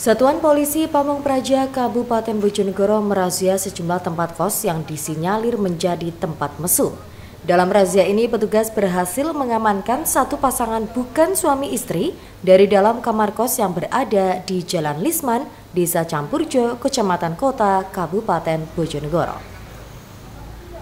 Satuan Polisi Pamung Praja Kabupaten Bojonegoro merazia sejumlah tempat kos yang disinyalir menjadi tempat mesum. Dalam razia ini petugas berhasil mengamankan satu pasangan bukan suami istri dari dalam kamar kos yang berada di Jalan Lisman, Desa Campurjo, Kecamatan Kota, Kabupaten Bojonegoro.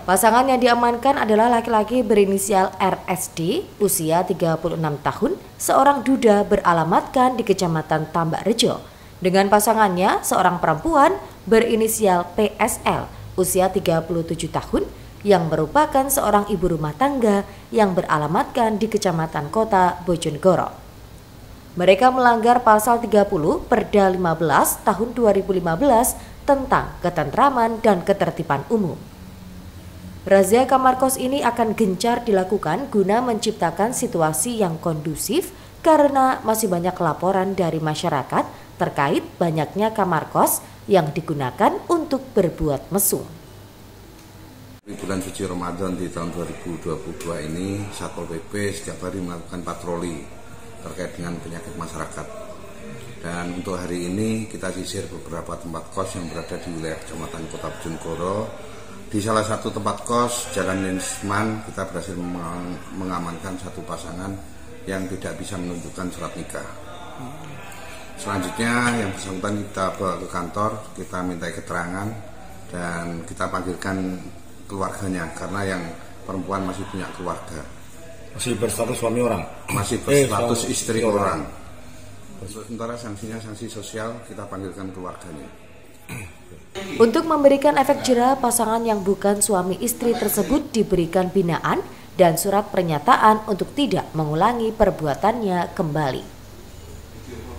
Pasangan yang diamankan adalah laki-laki berinisial RSD, usia 36 tahun, seorang duda beralamatkan di Kecamatan Tambak Rejo, dengan pasangannya, seorang perempuan berinisial PSL, usia 37 tahun, yang merupakan seorang ibu rumah tangga yang beralamatkan di Kecamatan Kota Bojonegoro. Mereka melanggar pasal 30 Perda 15 tahun 2015 tentang ketentraman dan ketertiban umum. Razia kamar kos ini akan gencar dilakukan guna menciptakan situasi yang kondusif karena masih banyak laporan dari masyarakat terkait banyaknya kamar kos yang digunakan untuk berbuat mesum. Di bulan suci Ramadan di tahun 2022 ini Satpol PP setiap hari melakukan patroli terkait dengan penyakit masyarakat. Dan untuk hari ini kita sisir beberapa tempat kos yang berada di wilayah Kecamatan Kota Bojonegoro. Di salah satu tempat kos Jalan Linsman kita berhasil mengamankan satu pasangan yang tidak bisa menunjukkan surat nikah. Selanjutnya yang bersangkutan kita bawa ke kantor, kita minta keterangan dan kita panggilkan keluarganya karena yang perempuan masih punya keluarga. Masih berstatus suami orang? Masih eh, berstatus eh, istri orang. Untuk sementara sanksinya sanksi sosial kita panggilkan keluarganya. Untuk memberikan efek jerah, pasangan yang bukan suami istri tersebut diberikan binaan dan surat pernyataan untuk tidak mengulangi perbuatannya kembali.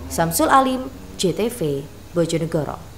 Samsul Alim, JTV, Bojonegoro.